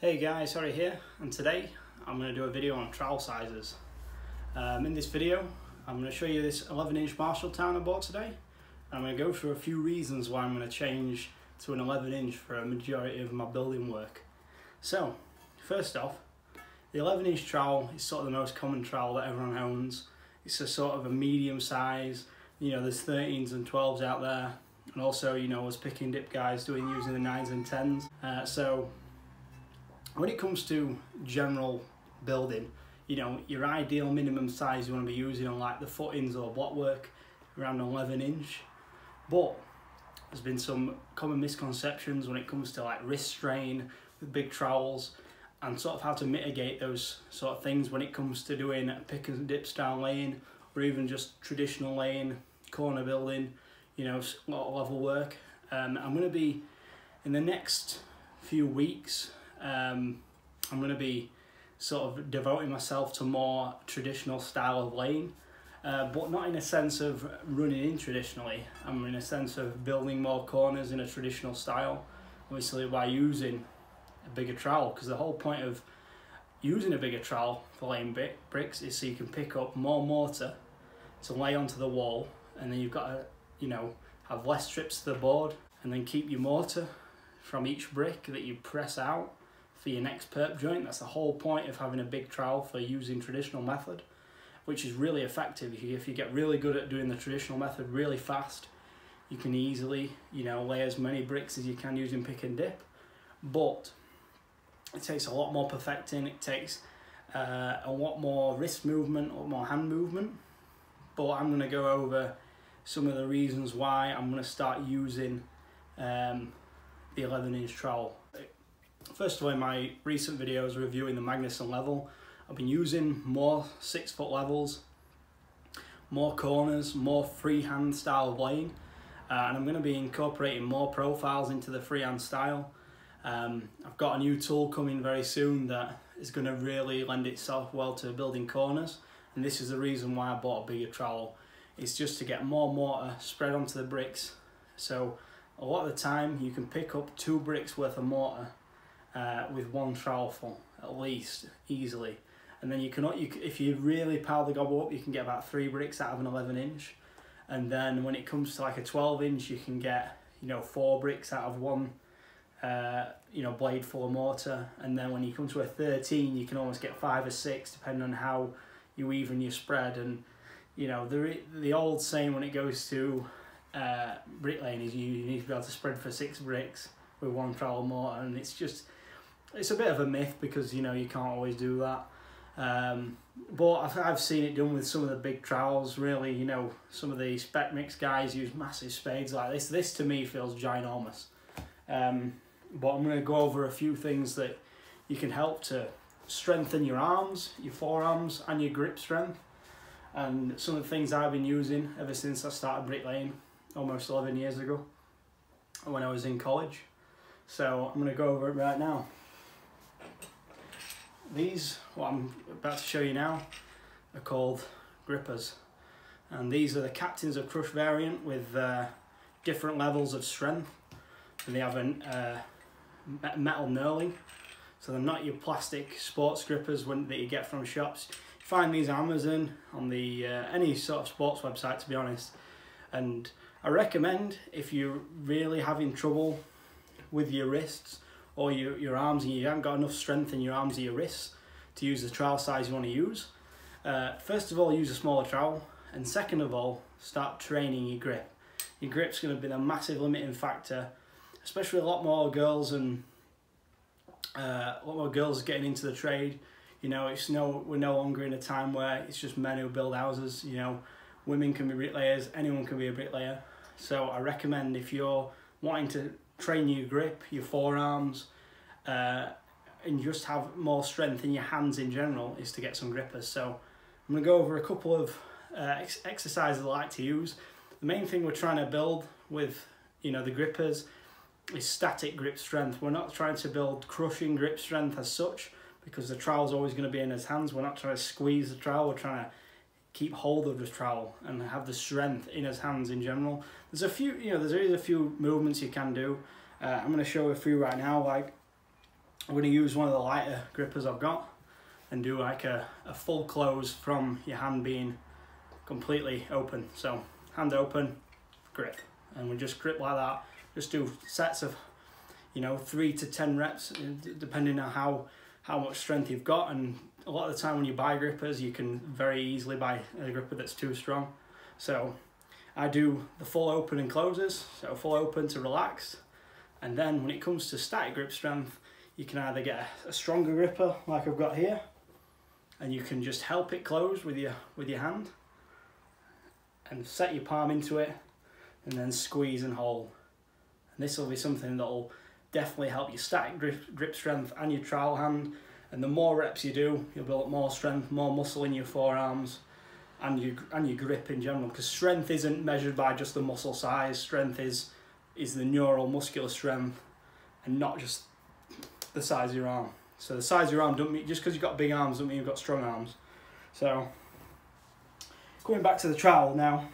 Hey guys, Harry here, and today I'm going to do a video on trowel sizes. Um, in this video, I'm going to show you this 11 inch Marshalltown I bought today. I'm going to go through a few reasons why I'm going to change to an 11 inch for a majority of my building work. So, first off, the 11 inch trowel is sort of the most common trowel that everyone owns. It's a sort of a medium size, you know, there's 13s and 12s out there, and also, you know, as pick and dip guys doing using the 9s and 10s. Uh, so, when it comes to general building, you know, your ideal minimum size you want to be using on like the footings or block work around 11 inch. But there's been some common misconceptions when it comes to like wrist strain with big trowels and sort of how to mitigate those sort of things when it comes to doing a pick and dip style laying or even just traditional laying, corner building, you know, level work. Um, I'm going to be in the next few weeks um, I'm going to be sort of devoting myself to more traditional style of laying, uh, but not in a sense of running in traditionally. I'm in a sense of building more corners in a traditional style, obviously by using a bigger trowel, because the whole point of using a bigger trowel for laying bricks is so you can pick up more mortar to lay onto the wall, and then you've got to, you know, have less trips to the board, and then keep your mortar from each brick that you press out for your next perp joint. That's the whole point of having a big trowel for using traditional method, which is really effective. If you get really good at doing the traditional method really fast, you can easily, you know, lay as many bricks as you can using pick and dip. But it takes a lot more perfecting. It takes uh, a lot more wrist movement, a lot more hand movement. But I'm going to go over some of the reasons why I'm going to start using um, the 11 inch trowel. First of all, in my recent videos reviewing the Magnusson level, I've been using more six foot levels, more corners, more freehand style of laying, uh, and I'm going to be incorporating more profiles into the freehand style. Um, I've got a new tool coming very soon that is going to really lend itself well to building corners, and this is the reason why I bought a bigger trowel. It's just to get more mortar spread onto the bricks. So a lot of the time you can pick up two bricks worth of mortar uh, with one trowelful at least easily. And then you can you if you really pile the gobble up you can get about three bricks out of an 11 inch. And then when it comes to like a 12 inch you can get you know four bricks out of one uh, you know blade full of mortar. And then when you come to a 13 you can almost get five or six depending on how you even your spread. And you know the the old saying when it goes to uh, bricklaying is you need to be able to spread for six bricks with one trowel mortar. And it's just it's a bit of a myth because you know you can't always do that. Um, but I've, I've seen it done with some of the big trowels. Really, you know, some of the spec mix guys use massive spades like this. This to me feels ginormous. Um, but I'm going to go over a few things that you can help to strengthen your arms, your forearms, and your grip strength. And some of the things I've been using ever since I started bricklaying almost 11 years ago when I was in college. So I'm going to go over it right now. These, what I'm about to show you now, are called grippers. And these are the Captains of Crush variant with uh, different levels of strength. And they have a uh, metal knurling. So they're not your plastic sports grippers when, that you get from shops. You find these on Amazon, on the uh, any sort of sports website to be honest. And I recommend if you're really having trouble with your wrists or your, your arms and you haven't got enough strength in your arms or your wrists to use the trowel size you want to use, uh, first of all, use a smaller trowel. And second of all, start training your grip. Your grip's going to be the massive limiting factor, especially a lot more girls and uh, a lot more girls getting into the trade. You know, it's no we're no longer in a time where it's just men who build houses. You know, women can be bricklayers, anyone can be a bricklayer. So I recommend if you're wanting to train your grip, your forearms, uh, and just have more strength in your hands in general is to get some grippers. So I'm going to go over a couple of uh, ex exercises I like to use. The main thing we're trying to build with you know the grippers is static grip strength. We're not trying to build crushing grip strength as such because the trowel's always going to be in his hands. We're not trying to squeeze the trowel, we're trying to keep hold of the trowel and have the strength in his hands in general. There's a few, you know, there's always a few movements you can do. Uh, I'm going to show a few right now, like I'm going to use one of the lighter grippers I've got and do like a, a full close from your hand being completely open. So hand open, grip. And we just grip like that. Just do sets of, you know, three to 10 reps, depending on how, how much strength you've got. And a lot of the time when you buy grippers, you can very easily buy a gripper that's too strong. So I do the full open and closes, so full open to relax. And then when it comes to static grip strength, you can either get a, stronger gripper like I've got here, and you can just help it close with your with your hand and set your palm into it and then squeeze and hold and this will be something that will definitely help your static grip, grip strength and your trowel hand and the more reps you do you'll build more strength more muscle in your forearms and your and your grip in general because strength isn't measured by just the muscle size strength is is the neural muscular strength and not just the size of your arm so the size of your arm don't mean just because you've got big arms don't mean you've got strong arms. So going back to the trowel now.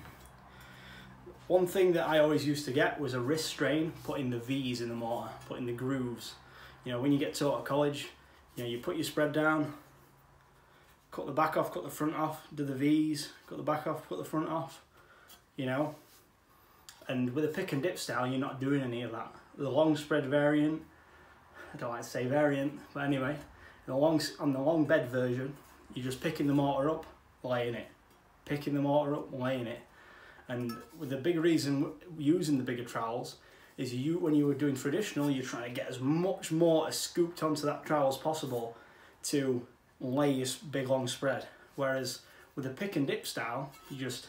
One thing that I always used to get was a wrist strain putting the V's in the mortar, putting the grooves. You know, when you get taught at college, you know, you put your spread down, cut the back off, cut the front off, do the V's, cut the back off, cut the front off, you know. And with a pick and dip style, you're not doing any of that. The long spread variant, I don't like to say variant, but anyway, the long, on the long bed version, you're just picking the mortar up, laying it. Picking the mortar up, laying it. And with the big reason using the bigger trowels is you when you were doing traditional, you're trying to get as much mortar scooped onto that trowel as possible to lay your big long spread. Whereas with a pick and dip style, you just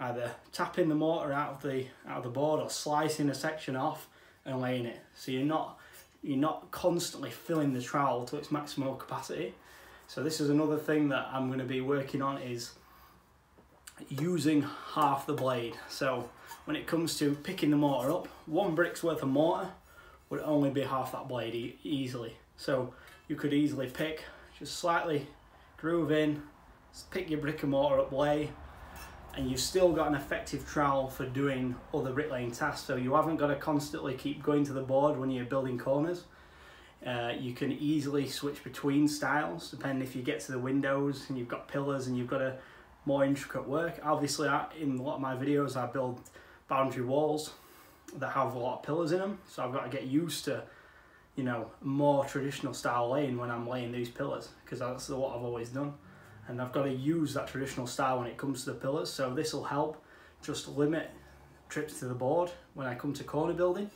either tapping the mortar out of the out of the board or slicing a section off and laying it. So you're not you're not constantly filling the trowel to its maximum capacity. So this is another thing that I'm going to be working on is using half the blade. So when it comes to picking the mortar up, one brick's worth of mortar would only be half that blade e easily. So you could easily pick, just slightly groove in, pick your brick and mortar up, way, and you've still got an effective trowel for doing other bricklaying tasks. So you haven't got to constantly keep going to the board when you're building corners. Uh, you can easily switch between styles depending if you get to the windows and you've got pillars and you've got a more intricate work. Obviously, I, in a lot of my videos, I build boundary walls that have a lot of pillars in them. So I've got to get used to, you know, more traditional style laying when I'm laying these pillars because that's what I've always done and I've got to use that traditional style when it comes to the pillars so this will help just limit trips to the board when I come to corner building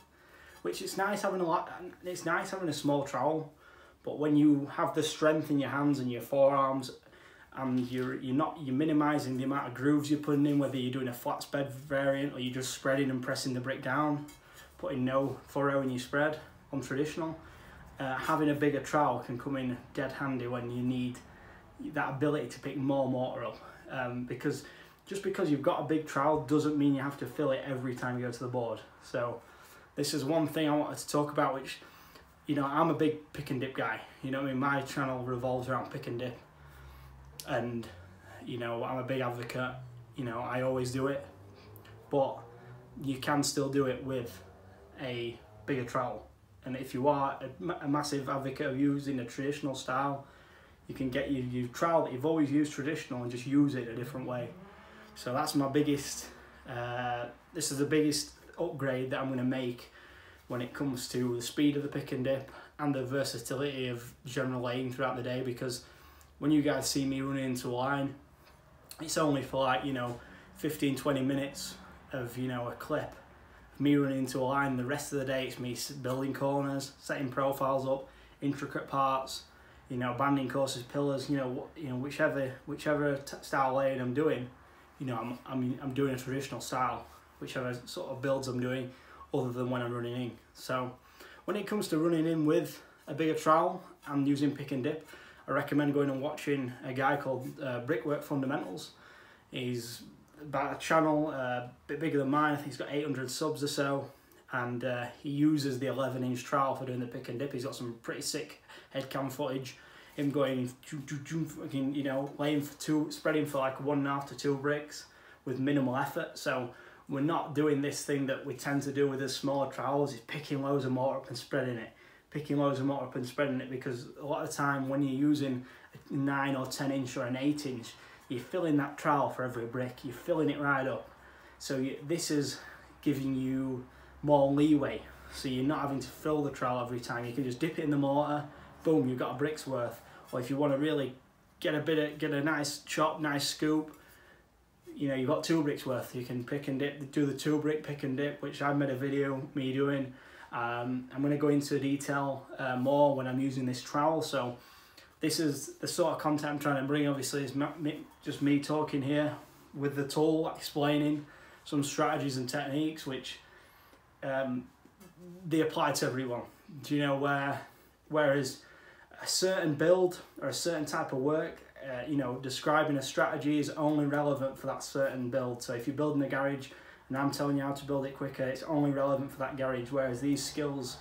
which it's nice having a lot it's nice having a small trowel but when you have the strength in your hands and your forearms and you're you're not you're minimizing the amount of grooves you're putting in whether you're doing a flat spread variant or you're just spreading and pressing the brick down putting no furrow in your spread on traditional uh, having a bigger trowel can come in dead handy when you need that ability to pick more mortar up um, because just because you've got a big trowel doesn't mean you have to fill it every time you go to the board. So this is one thing I wanted to talk about which, you know, I'm a big pick and dip guy. You know I mean? My channel revolves around pick and dip. And, you know, I'm a big advocate. You know, I always do it. But you can still do it with a bigger trowel. And if you are a, a massive advocate of using a traditional style, you can get your, your trowel that you've always used traditional and just use it a different way. So that's my biggest, uh, this is the biggest upgrade that I'm going to make when it comes to the speed of the pick and dip and the versatility of general laying throughout the day because when you guys see me running into a line, it's only for like, you know, 15, 20 minutes of, you know, a clip. Me running into a line, the rest of the day it's me building corners, setting profiles up, intricate parts, you know, banding courses, pillars, you know, you know, whichever whichever style laying I'm doing, you know, I'm I'm I'm doing a traditional style, whichever sort of builds I'm doing, other than when I'm running in. So, when it comes to running in with a bigger trowel and using pick and dip, I recommend going and watching a guy called uh, Brickwork Fundamentals. He's about a channel uh, a bit bigger than mine. I think he's got 800 subs or so, and uh, he uses the 11 inch trowel for doing the pick and dip. He's got some pretty sick head cam footage. Him going, you know, laying for two, spreading for like one and a half to two bricks with minimal effort. So we're not doing this thing that we tend to do with the smaller trowels, is picking loads of mortar up and spreading it. Picking loads of mortar up and spreading it because a lot of time when you're using a 9 or 10 inch or an 8 inch, you're filling that trowel for every brick, you're filling it right up. So you, this is giving you more leeway. So you're not having to fill the trowel every time. You can just dip it in the mortar, boom, you've got a brick's worth. Or if you want to really get a bit of, get a nice chop, nice scoop, you know, you've got two bricks worth. You can pick and dip, do the two brick pick and dip, which I've made a video me doing. Um, I'm going to go into detail uh, more when I'm using this trowel. So this is the sort of content I'm trying to bring. Obviously, it's just me talking here with the tool, explaining some strategies and techniques which um, they apply to everyone. Do you know where? Whereas a certain build or a certain type of work, uh, you know, describing a strategy is only relevant for that certain build. So if you're building a garage and I'm telling you how to build it quicker, it's only relevant for that garage. Whereas these skills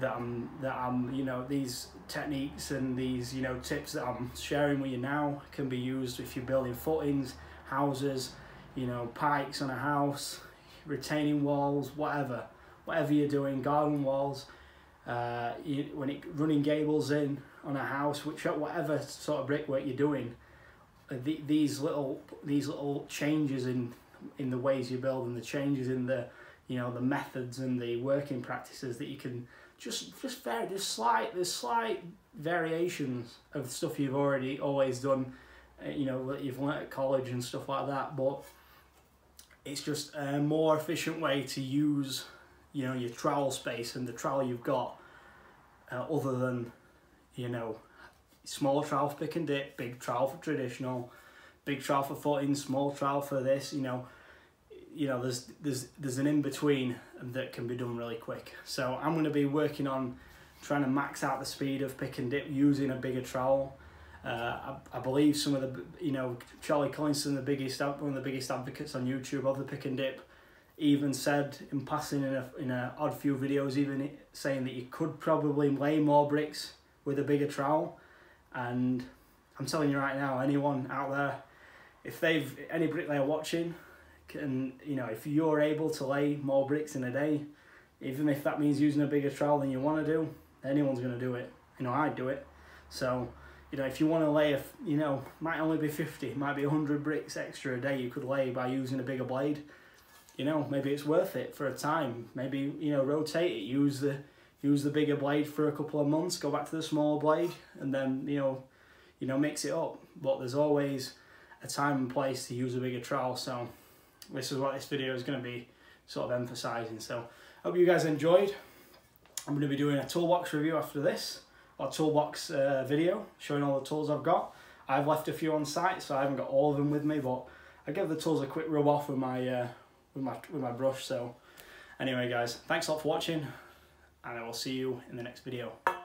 that I'm that I'm you know these techniques and these you know tips that I'm sharing with you now can be used if you're building footings, houses, you know pikes on a house, retaining walls, whatever, whatever you're doing, garden walls, uh, you, when it running gables in on a house, which whatever sort of brickwork you're doing, uh, the, these little these little changes in in the ways you build and the changes in the you know the methods and the working practices that you can just just very just slight there's slight variations of stuff you've already always done uh, you know that you've learnt at college and stuff like that but it's just a more efficient way to use you know your trowel space and the trowel you've got uh, other than you know small trowel for pick and dip big trowel for traditional big trowel for footing small trowel for this you know. You know there's there's there's an in between that can be done really quick. So i'm going to be working on trying to max out the speed of pick and dip using a bigger trowel. Uh, I, I believe some of the you know charlie collinson the biggest one of the biggest advocates on youtube of the pick and dip even said in passing in a in a odd few videos even saying that you could probably lay more bricks with a bigger trowel. And i'm telling you right now anyone out there if they've any bricklayer watching can you know if you're able to lay more bricks in a day even if that means using a bigger trowel than you want to do anyone's going to do it. You know i'd do it. So you know if you want to lay a you know might only be 50 might be 100 bricks extra a day you could lay by using a bigger blade. You know maybe it's worth it for a time. Maybe you know rotate it. Use the use the bigger blade for a couple of months go back to the smaller blade and then you know you know mix it up. But there's always a time and place to use a bigger trowel so this is what this video is going to be sort of emphasizing. So hope you guys enjoyed. I'm going to be doing a toolbox review after this, or toolbox uh, video showing all the tools I've got. I've left a few on site, so I haven't got all of them with me, but I give the tools a quick rub off with my uh, with my with my brush. So anyway, guys, thanks a lot for watching, and I will see you in the next video.